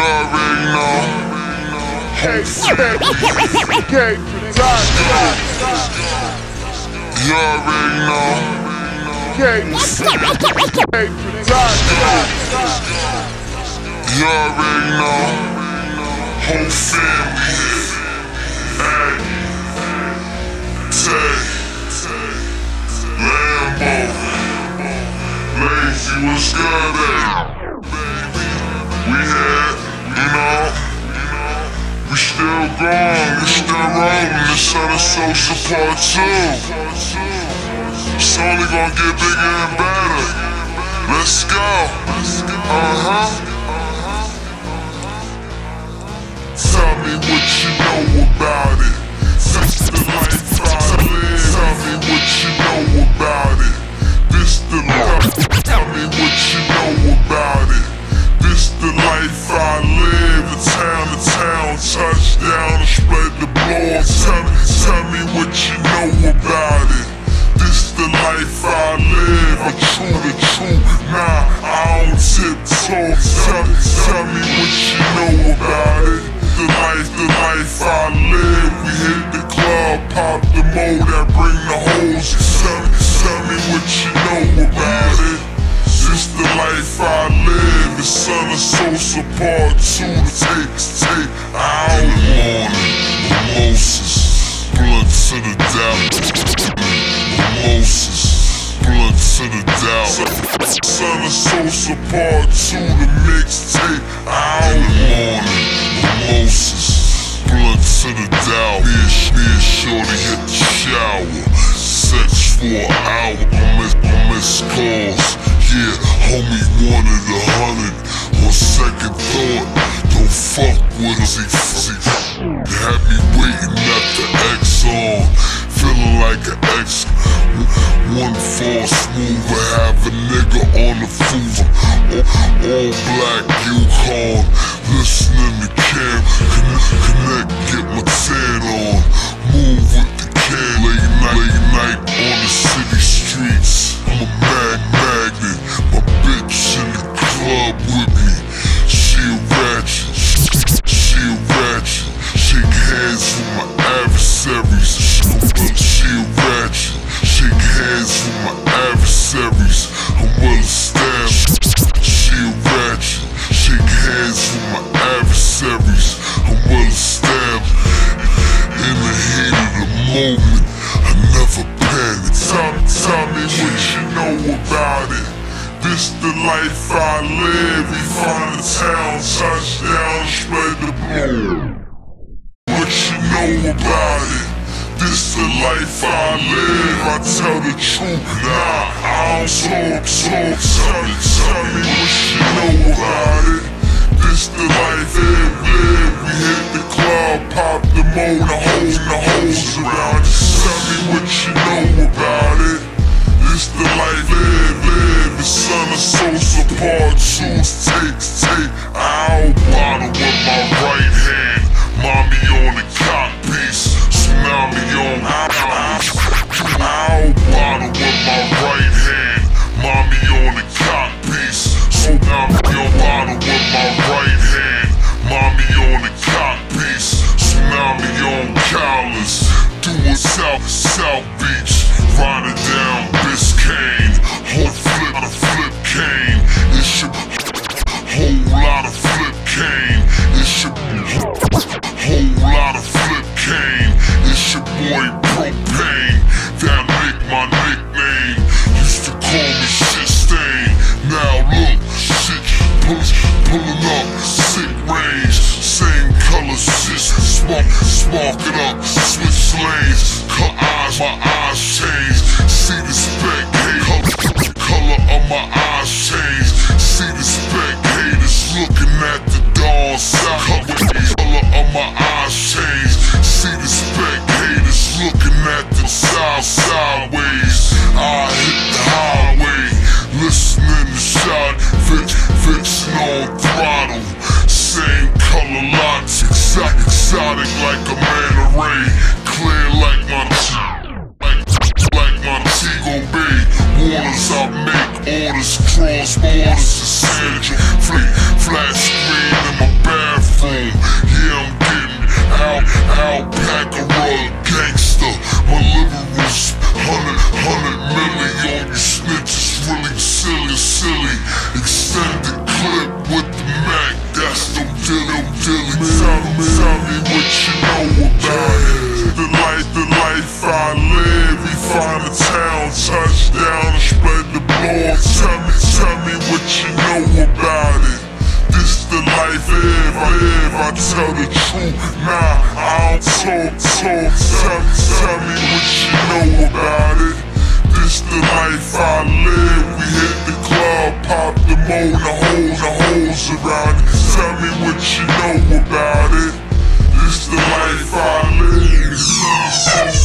You already know. Hey, hey, hey, hey, hey. Whole family. Hey. Tay. Lambo. Lazy was good, baby. Still going, we still rolling. This other social part two. It's only gonna get bigger and better. Let's go. Uh huh. Tell me what you know about it. This the life. Tell me what you know about it. Of Sosa part two. The takes take out. In the morning, mimosas, blood to the devil. Mimosas, blood to the devil. Son of Sosa part two. The mixtape out. In the morning, mimosas, blood to the devil. Be a, be a shorty hit the shower. Sex for an hour. I miss, miss calls. Yeah, homie wanted a hundred. On second thought, don't fuck with us. He, he had me waiting at the Exxon, feeling like an ex. One false move, I have a nigga on the. All, all black Yukon, listening to Cam. Connect, connect, get my tan on. Move moment, I never panic. Tell, tell me what you know about it. This the life I live. We find the town, touchdown, spread the blow. What you know about it? This the life I live. I tell the truth, nah, I don't talk, talk. Tell me, tell me what you know about it. This the life live, live. We hit the club, pop the mo, part cane. It's your whole lot of flip cane. It's your boy Propane. That make my nickname. Used to call me shit stain. Now look, shit pull, orders I make orders cross borders Cassandra fleet flat screen in my bathroom. Yeah I'm getting out out pack a rug. Gangster My liberals hundred hundred million. tell the truth. Nah, I don't talk, talk. Tell, tell me what you know about it. This the life I live. We hit the club, pop the mold, the holes, the hoes around it. Tell me what you know about it. This the life I live.